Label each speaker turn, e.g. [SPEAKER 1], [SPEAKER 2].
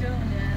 [SPEAKER 1] doing that.